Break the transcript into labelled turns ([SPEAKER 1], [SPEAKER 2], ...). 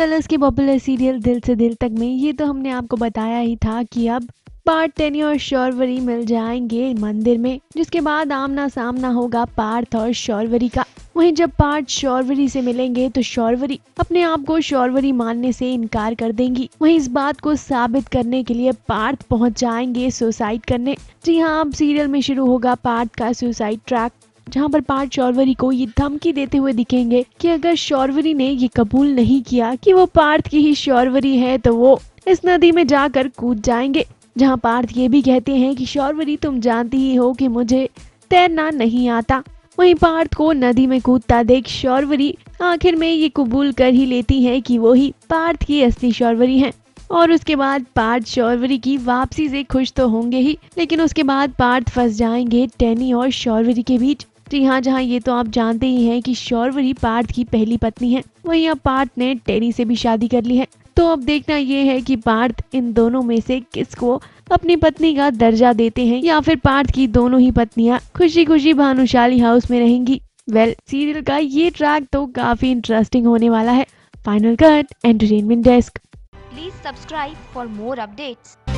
[SPEAKER 1] Colours के popular serial दिल से दिल तक में, ये तो हमने आपको बताया ही था कि अब पार्थ टेनी और शौरवरी मिल जाएँगे मंदिर में, जिसके बाद आमना सामना होगा पार्थ और शौरवरी का। वहीं जब पार्थ शौरवरी से मिलेंगे तो शौरवरी अपने आप को शौरवरी मानने से इनकार कर देंगी। वहीं इस बात को साबित करने के लिए पार्थ पहुँच जाएँगे सुसाइड करने। जी हाँ अब सीरियल में शुरू होगा पार्थ का सुसाइड ट्रैक जहाँ पर पार्थ शौरवरी को ये धमकी देते हुए दिखेंगे कि अगर शौरवरी ने ये कबूल नहीं किया कि वो पार्थ की ही शौरवरी है तो वो इस नदी में जाकर कूद जाएँगे। जहाँ पार्थ ये भी कहते हैं कि शौरवरी तुम जानती ही हो कि मुझे तैरना नहीं आता। वहीं पार्थ को नदी में कूदता देख शौरवरी आखिर में ये कबूल कर ही लेती है कि वो ही पार्थ की असली शौरवरी है। और उसके बाद पार्थ शौरवरी की वापसी से खुश तो होंगे ही, लेकिन उसके बाद पार्थ फंस जाएँगे टेनी और शौरवरी के बीच। जी हाँ जहाँ ये तो आप जानते ही हैं कि शौरवरी पार्थ की पहली पत्नी है। वहीं अब पार्थ ने टेरी से भी शादी कर ली है। तो अब देखना ये है कि पार्थ इन दोनों में से किसको अपनी पत्नी का दर्जा देते हैं या फिर पार्थ की दोनों ही पत्नियाँ खुशी खुशी भानुशाली हाउस में रहेंगी। वेल well, सीरियल का ये ट्रैक तो काफ़ी इंटरेस्टिंग होने वाला है। Final cut entertainment desk
[SPEAKER 2] please subscribe for more updates.